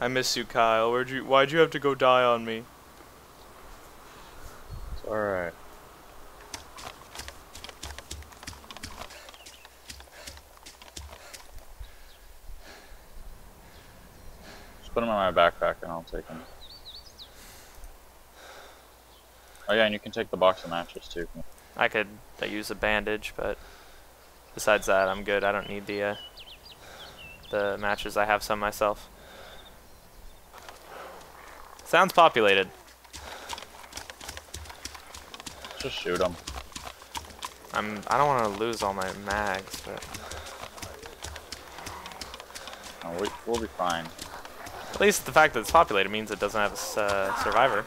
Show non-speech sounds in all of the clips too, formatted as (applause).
I miss you, Kyle. Where'd you? Why'd you have to go die on me? It's alright. Just put them in my backpack and I'll take them. Oh yeah, and you can take the box of matches too. I could uh, use a bandage, but besides that, I'm good. I don't need the uh, the matches. I have some myself. Sounds populated. Just shoot them. I'm. I don't want to lose all my mags, but Oh, we, we'll be fine. at least the fact that it's populated means it doesn't have a uh, survivor.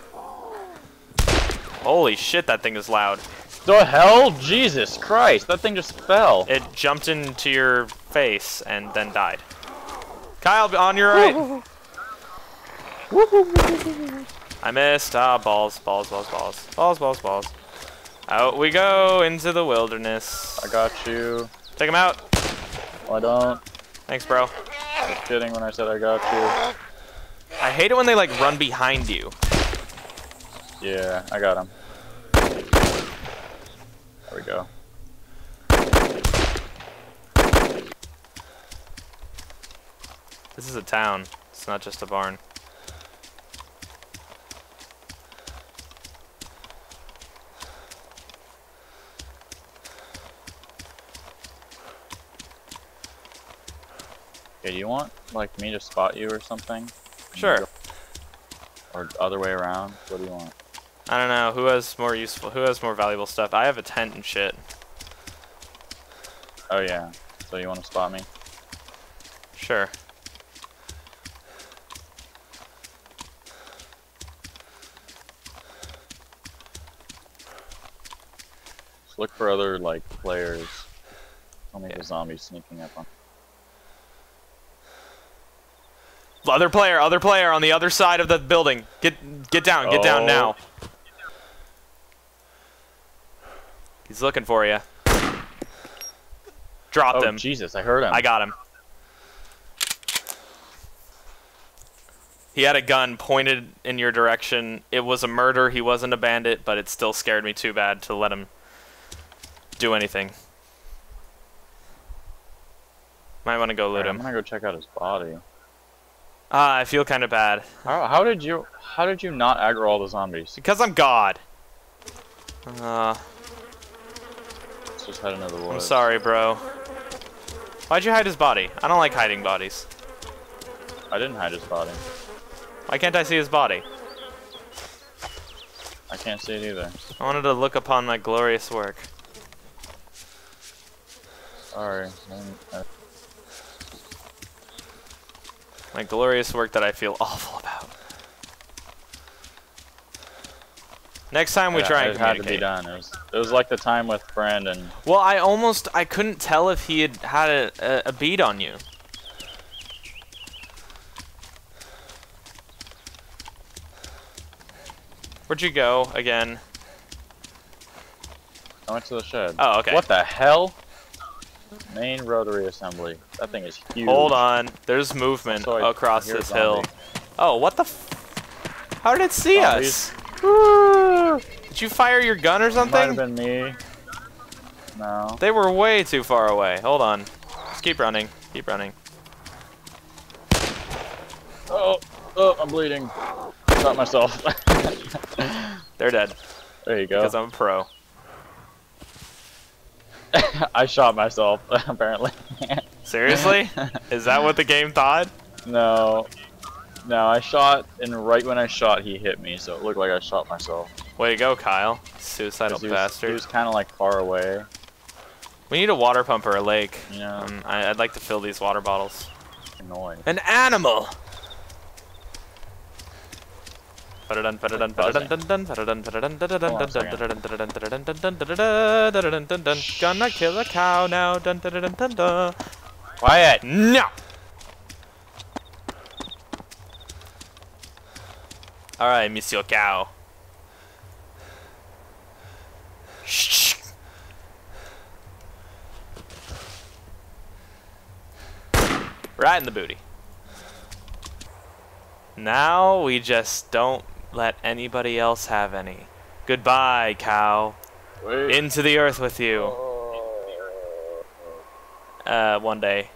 Holy shit, that thing is loud. The hell? Jesus Christ, that thing just fell. It jumped into your face and then died. Kyle, on your right. (laughs) I missed. Ah, balls, balls, balls, balls. Balls, balls, balls. Out we go into the wilderness. I got you. Take him out. Well, I don't. Thanks, bro. Just kidding when I said I got you. I hate it when they, like, run behind you. Yeah, I got him. There we go. This is a town. It's not just a barn. Okay, do you want like me to spot you or something? Sure. Or other way around? What do you want? I don't know. Who has more useful, who has more valuable stuff? I have a tent and shit. Oh yeah. So you want to spot me? Sure. Just look for other like players. Tell me Yeah. the zombies sneaking up on. Other player, other player on the other side of the building. Get get down, get down Oh. now. He's looking for you. Dropped Oh him. Jesus, I heard him. I got him. He had a gun pointed in your direction. It was a murder. He wasn't a bandit, but it still scared me too bad to let him do anything. Might want to go loot him. I'm gonna go check out his body. Ah, I feel kind of bad. How, how did you how did you not aggro all the zombies? Because I'm God. Uh, Let's just head into the woods. I'm sorry, bro. Why'd you hide his body? I don't like hiding bodies. I didn't hide his body. Why can't I see his body? I can't see it either. I wanted to look upon my glorious work. Sorry. I didn't- I- My glorious work that I feel awful about. Next time we yeah, try and it had to be done. It was, it was like the time with Brandon. Well, I almost I couldn't tell if he had had a, a, a beat on you. Where'd you go again? I went to the shed. Oh, okay. What the hell? Main rotary assembly. That thing is huge. Hold on. There's movement So across this hill. Oh, what the f- How did it see Zombies. us? Did you fire your gun or something? Might have been me. No. They were way too far away. Hold on. Just keep running. Keep running. Oh, oh, I'm bleeding. Shot myself. (laughs) They're dead. there you go. Because I'm a pro. (laughs) I shot myself, (laughs) apparently. Seriously? (laughs) Is that what the game thought? no. No, I shot, and right when I shot, he hit me, so it looked like I shot myself. Way to go, Kyle. Suicidal he was, bastard. He was kind of like far away, We need a water pump or a lake. know, Um, I, I'd like to fill these water bottles. annoying. An animal! Gonna kill a cow now. Quiet! No! Alright, Monsieur Cow. Shh. Right in the booty. Now we just don't let anybody else have any. Goodbye, cow. Wait. Into the earth with you. Oh. Uh, one day.